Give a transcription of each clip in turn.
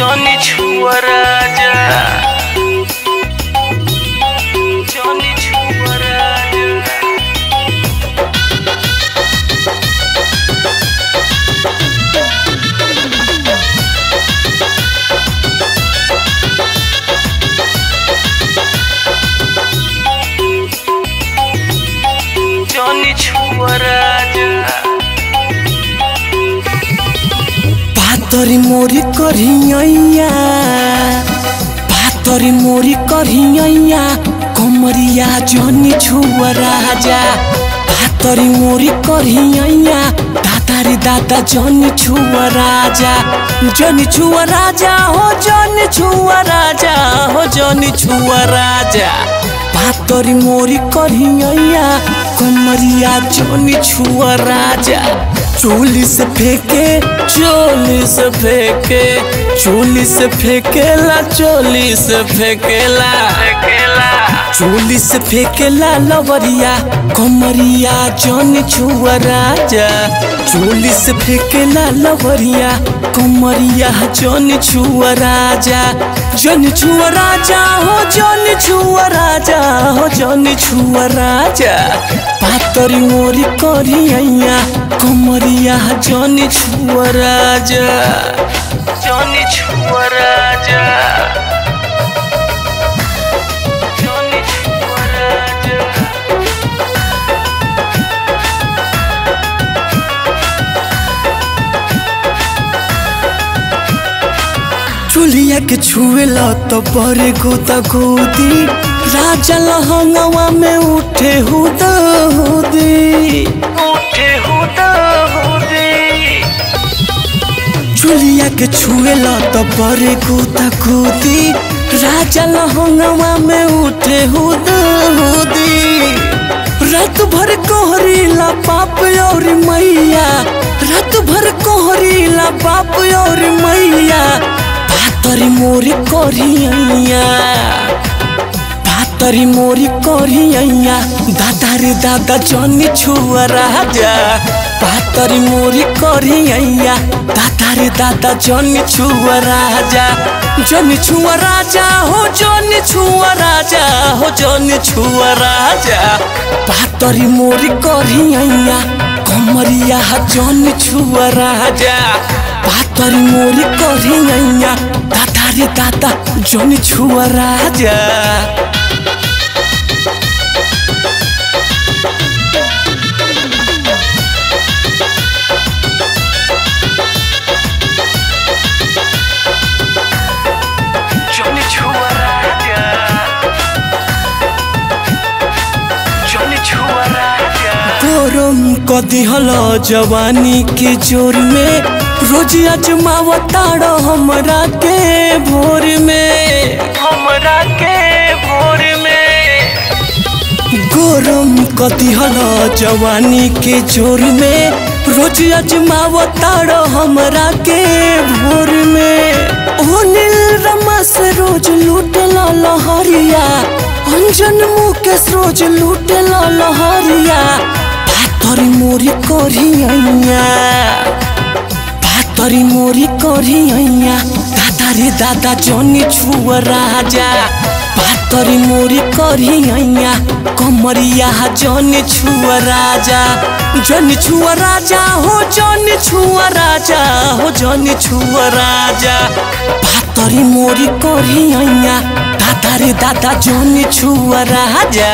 Johnny Chuara पातरी मोरी करिया पातरी मोरी करिया कमरिया जनी छुआ राजा। पातरी मोरी करिया दादारी दादा जनी छुआ राजा। जनी छुआ राजा हो, जनी छुआ राजा हो, जनी छुआ राजा। पातरी मोरी करिया कमरिया जनी छुआ राजा। चोली से फेंके, चोली से फेंके, चोली से फेंकेला, चोली से फेंकेला। चोली से फेंकेला लवरिया कमरिया जन छुआ राजा। चोली से फेंकेला लवरिया कमरिया जन छुआ राजा। जन छुआ राजा हो जन छुआ राजा हो जन छुआ राजा पातरी मोरी करिया कमरिया जन छुआ राजा Johnny Chua Raja चुलिया के छुएला तो बड़े गोदा गोदी। राजा लहंगवा में उठे हुदा हुदी। उठे हुदा हुदे। चुलिया के छुएला तो बड़े गोदा गोदी। राजा लहंगवा में उठे हुदा हुदी। रात भर कोहरीला बाप और मैया। रात भर कोहरी ला बाप और मैया। पातरी मोरी करिया पातरी मोरी करिया दादा रे दादा जनी छुआ राजा। पातरी मोरी करिया दादा रे दादा जनी छुआ राजा। जनी छुआ राजा हो, जनी छुआ राजा हो, जनी छुआ राजा। पातरी मोरी करिया कमरिया जनी छुआ राजा। पातरी मोरी करिया दादा रे दादा, जनी छुआ राजा। गरम कदी हल जवानी के ज़ोर में रोज अजमावताड़ हमरा के भोर में। हमरा के भोर में। गरम कदी हल जवानी के ज़ोर में। रोज अजमावताड़ हमरा के भोर में। ओ नील रमा से रोज लूटल लहरिया। अंजन मुकेश रोज लूटल लहरिया। पातरी मोरी करिया पातरी मोरी करिया दादा रे दादा जनी छुआ राजा। पातरी मोरी करिया कमरिया जनी छुआ राजा। जनी छुआ राजा हो, जनी छुआ राजा हो, जनी छुआ राजा। पातरी मोरी करिया दादा रे दादा जनी छुआ राजा।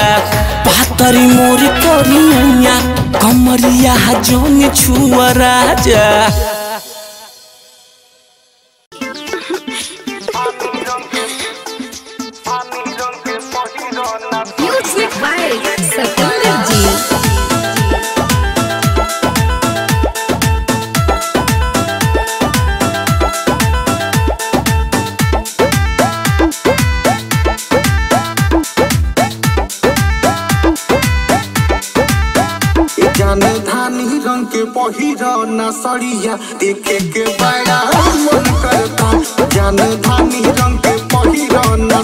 पातरी मोरी करिया कमरिया जनी छुआ राजा। Music by Satinder Ji. धानी रंग के पहिरा न सड़िया देखे के बड़ा मन करता जान धानी रंग के पहिरा न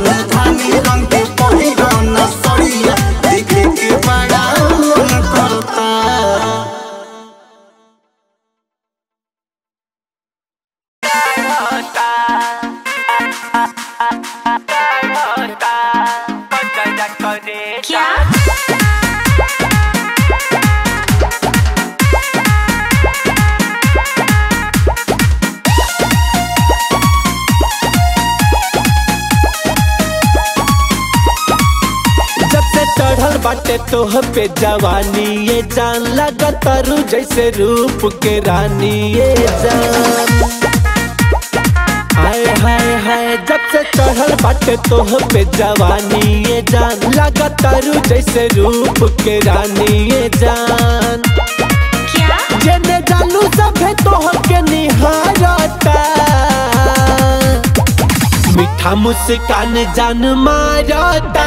man. जवानी ये जान लगा तरु जैसे रूप के रानी ये जान। हाय हाय हाय जब से चढ़ल बाटे तोह पे जवानी ये जान लगा तारू जैसे रूप के रानी ये जान। जेने जानू सभे तोह के निहारता। मीठा मुस्कान जान मारता।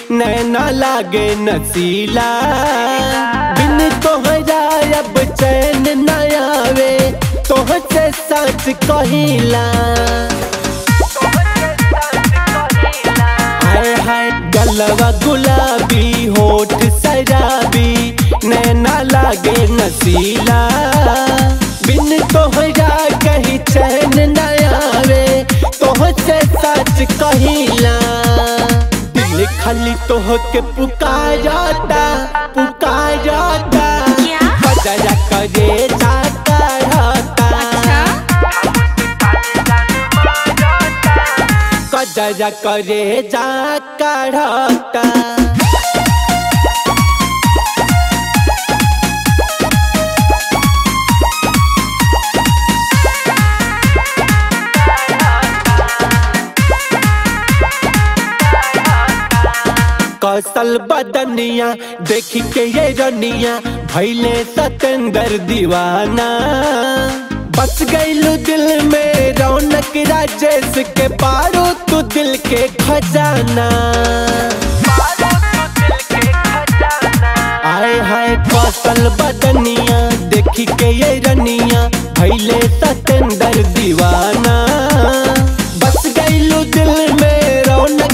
नैना लागे नसीला। बिन तोहरा अब चैन न आवे, तोह से सच कहिला। गलवा गुलाबी, होठ सजाबी नैना लागे नसीला। खाली तोह के पुकार जाता बजरा करे जाता रहता जा करे जा करता कौशल बदनिया देखी के ये रनिया भैले सतेंद्र दीवाना। बस गईलू दिल में रौनक राजेश के पारो तू दिल के खजाना। आए हाय कौशल बदनिया देखी के ये रनिया भैले सतेंद्र दीवाना।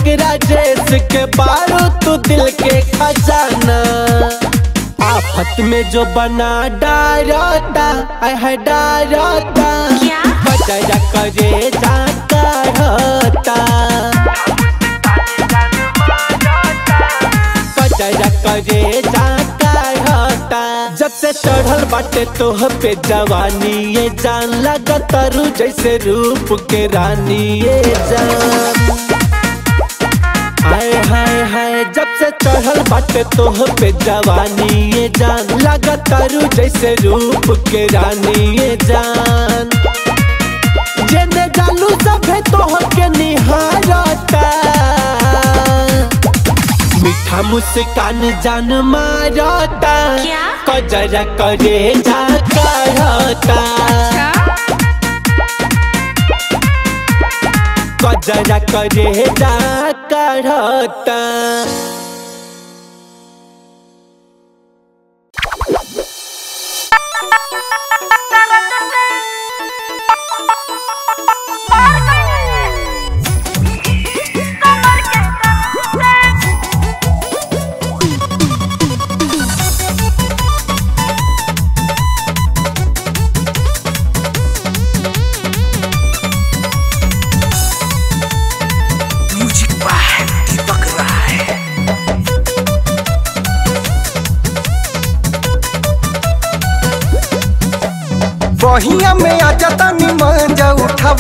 रौनक राजेश के पारो तू दिल के खजाना। आफत में जो बना डारता आय है डारता? बजरा करे जाता रहता। बजरा करे जाता रहता। जब से चढ़ल बाटे तोह पे जवानी ये जान लगा तरु जैसे रूप के रानी ये जान। चढ़ल बाटे तोह पे जवानी ये जान। लगा तारू जैसे रूप के रानी ये जान। जेने जालू सभे तोह के निहारता। मीठा मुस्कान जान मारता? कजरा करे जा करता। कजरा करे जा करता।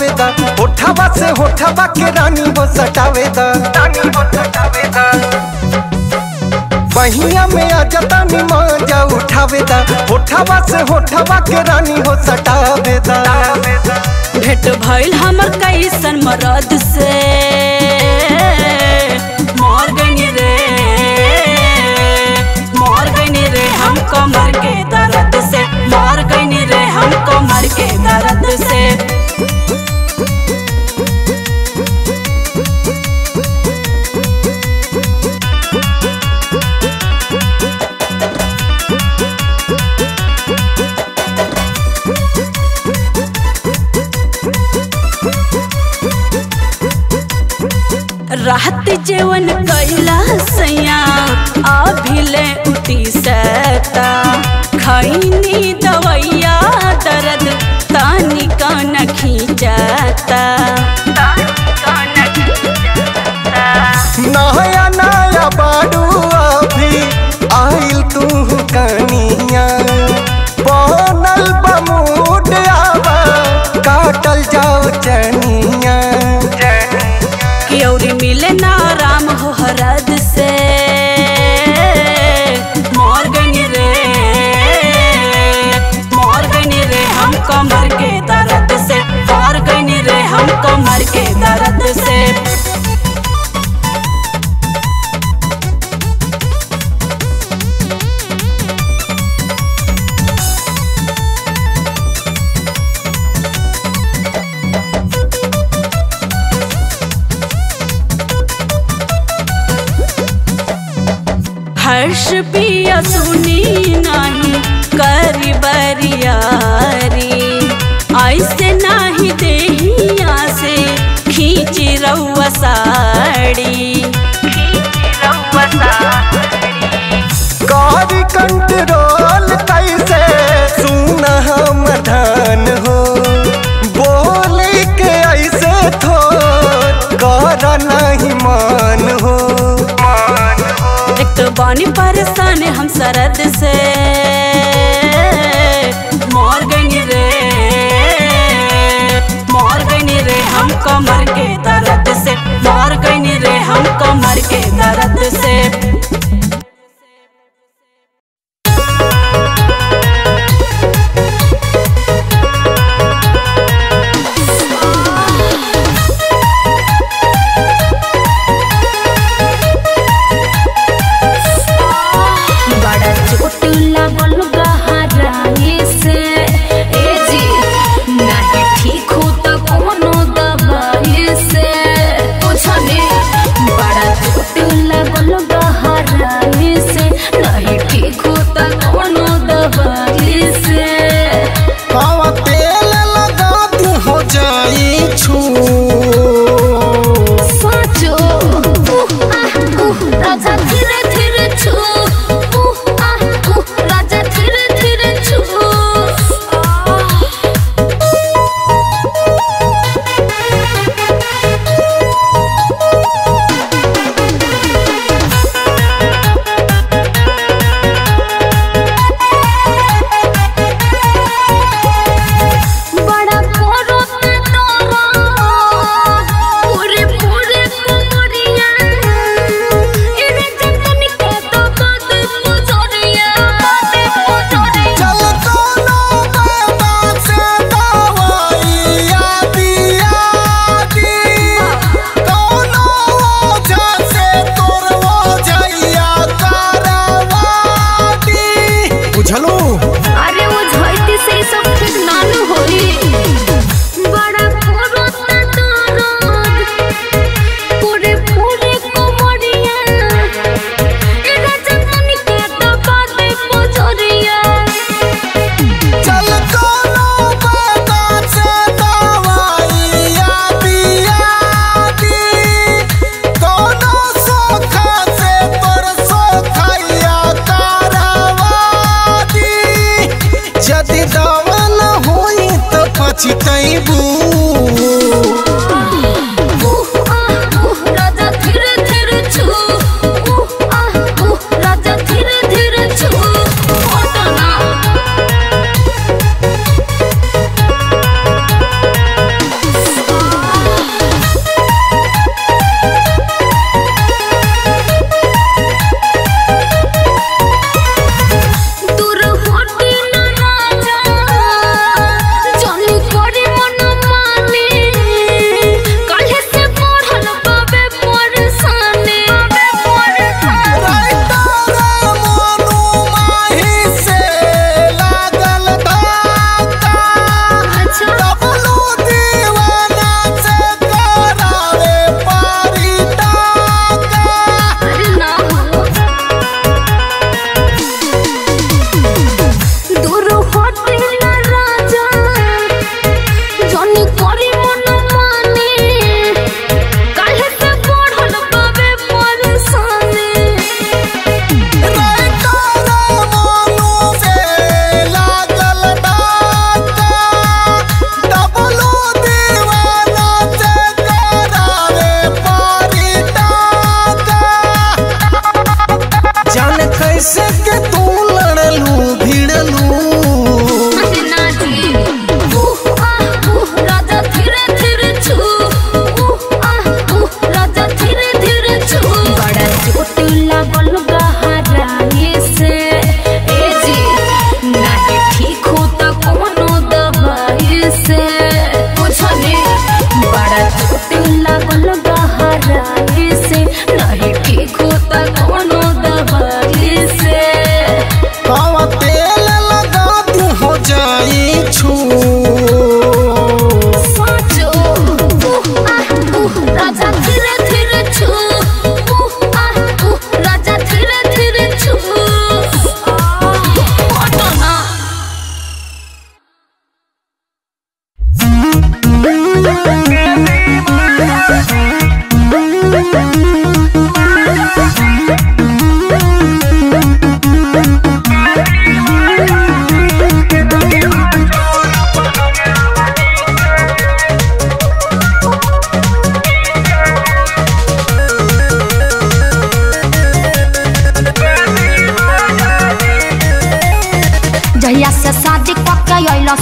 उठावे होठावा से होठावा के रानी वो सटावे दा रानी वो सटावे दा बहिया में आ जाता निमन जा उठावे दा होठावा से होठावा के रानी वो सटावे दा भेट भइल हमर कैसन मरद से। मर गनी रे। मर गनी के दर्द से। मर गनी रे हम कमर के दर्द से। रात जेवन कैला सैया अभिले उठी सता। खैनी दवैया दर्द तानी कान खींचता। नया नया कमर के दर्द से हर्ष पिया सुनी नाही करी बरियारी। ऐसे नाही से खींची रउआ साड़ी।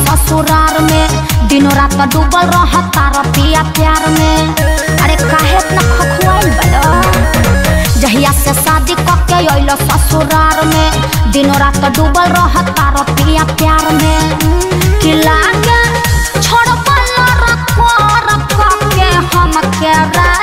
ससुरार में। दिनों रात डूबल रहत तार पिया प्यार में। अरे काहे इतना खखुआइल बलो जहिया से शादी करके अइल ससुरार में। दिनों रात डूबल रहत तार पिया प्यार में। कि लागे, छोड़ पल रखो रखो के हम के रा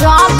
drop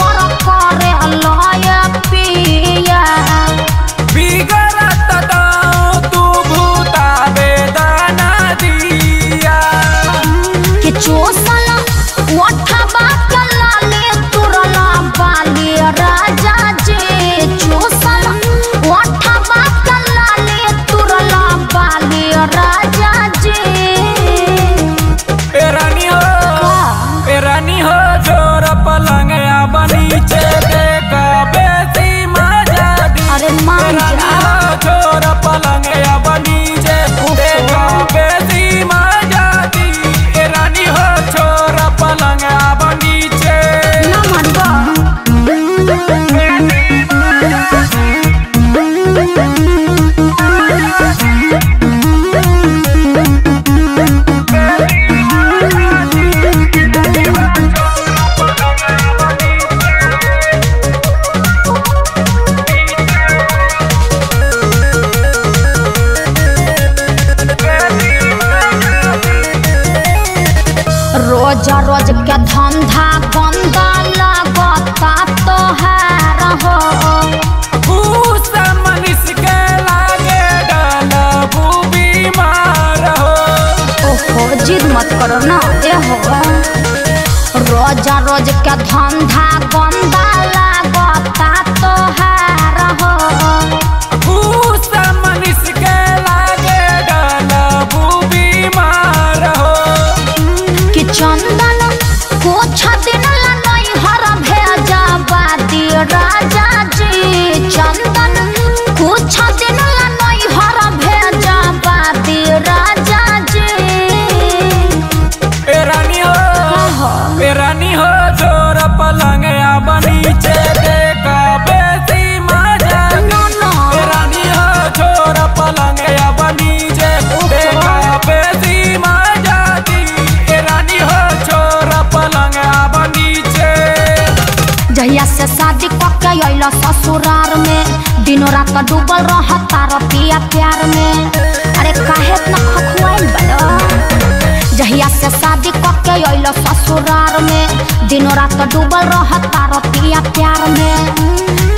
तो रहत तार पिया प्यार में। अरे काहे इतना खखुआइल बड़ो जहिया से शादी करके अइलो ससुरार में। दिनो रात तो डूबल रहत तार पिया प्यार में।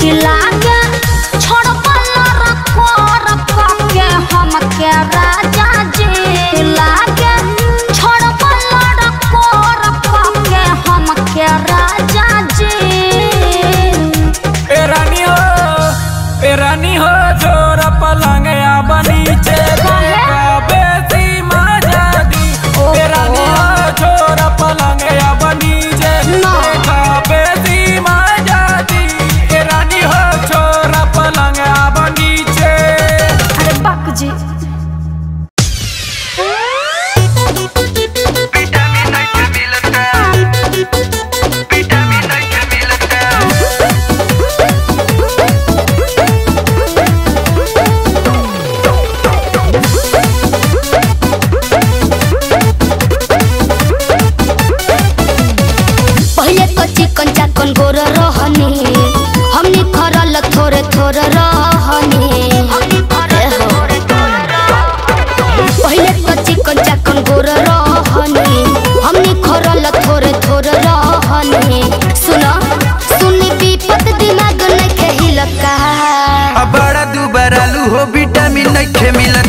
कि लागे, छोड़ पल्ला रखो। हो विटामिन नहीं मिला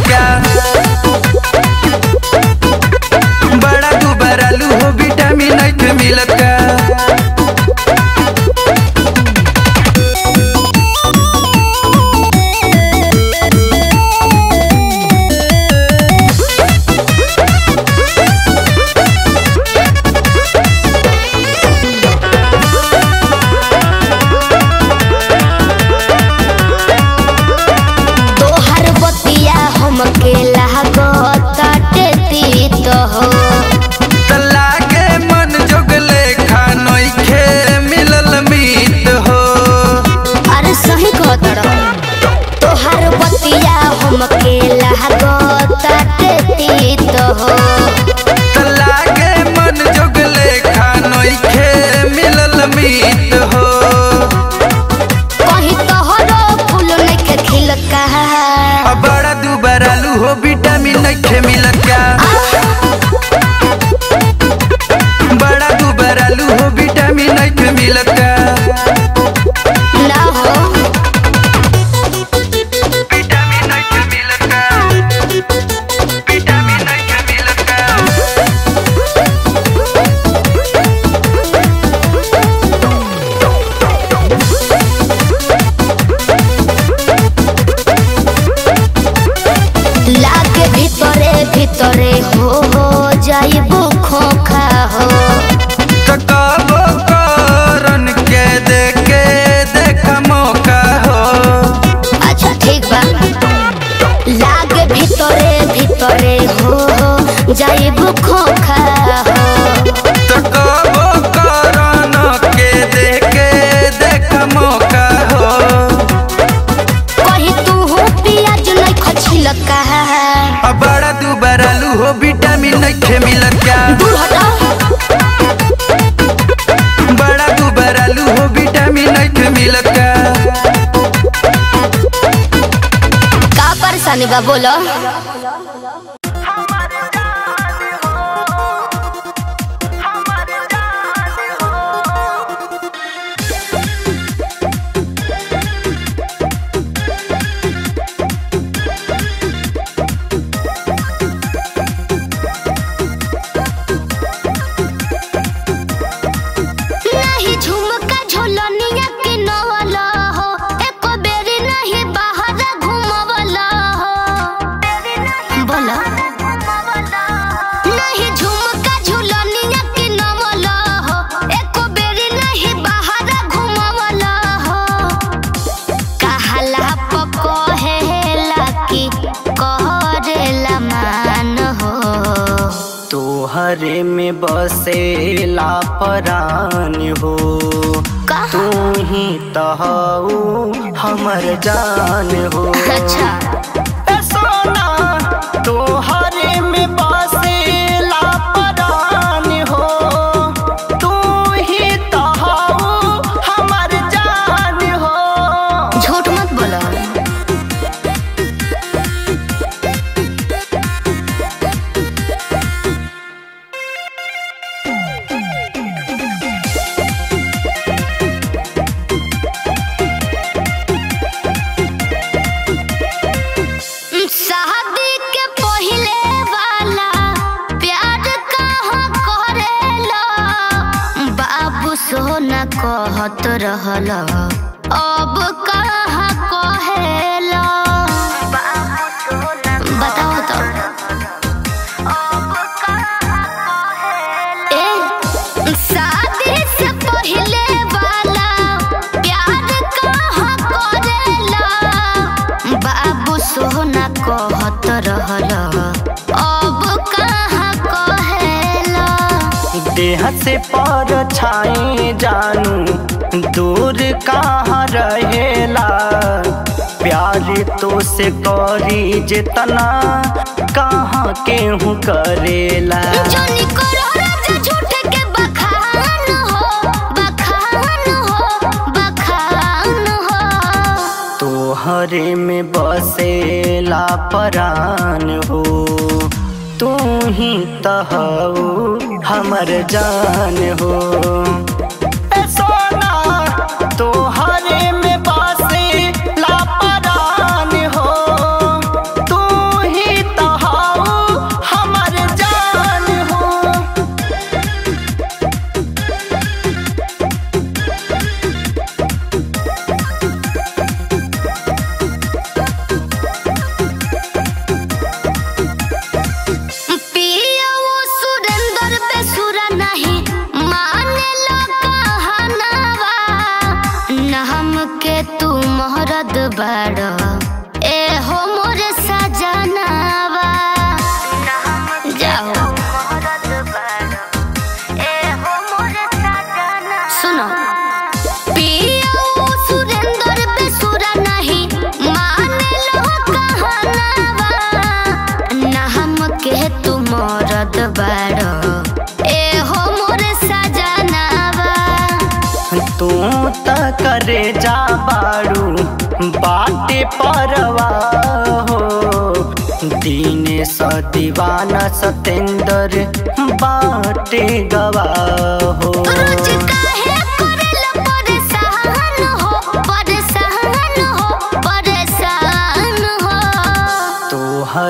Antônio Gaboló. परान हो। तू ही तो हमर जान हो। अच्छा। हसे से पर छाई जानू दूर कहाँ रहेला? प्यार तो से करी जितना कहाँ केहू करेला। हरे में बसेला परान हो। तू ही तहाऊ हमर जान हो। तरे जा बाड़ू बाटे परवा हो। दीने स दीवाना सतेंद्र बाटे गवा हो।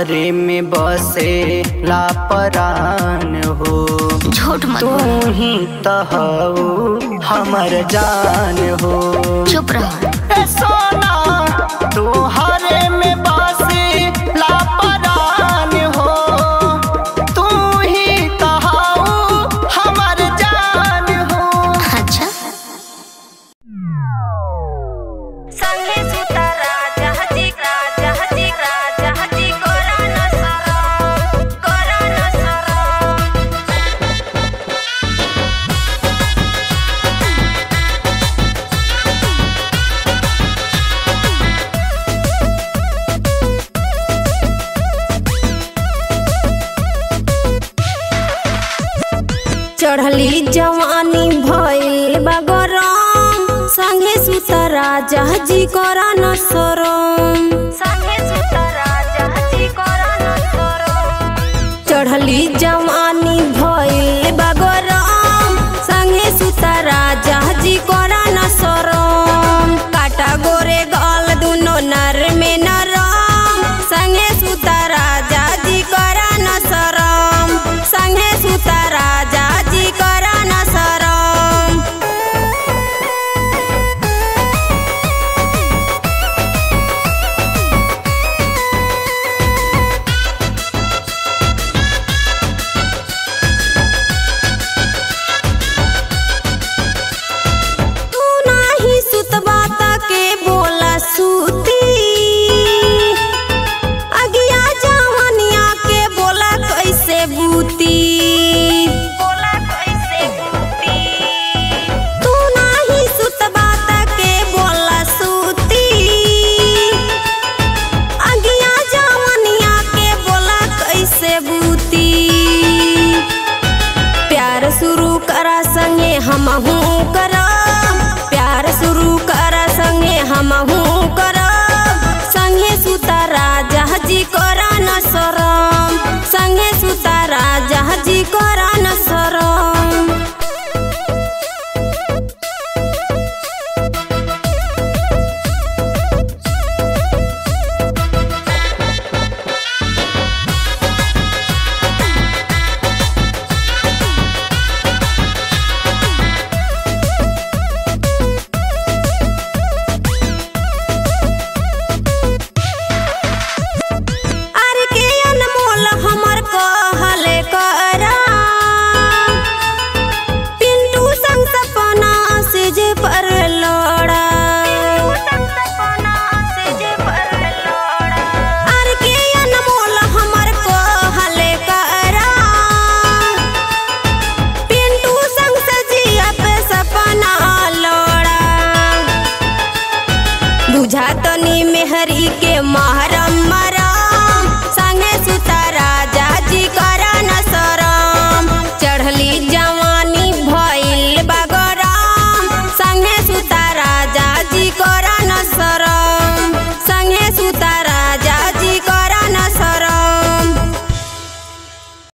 सहारे में बसे लापरान हो। झूठ मत तू ही तो हमर जान हो। चुप रह।